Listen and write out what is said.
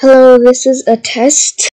Hello, this is a test.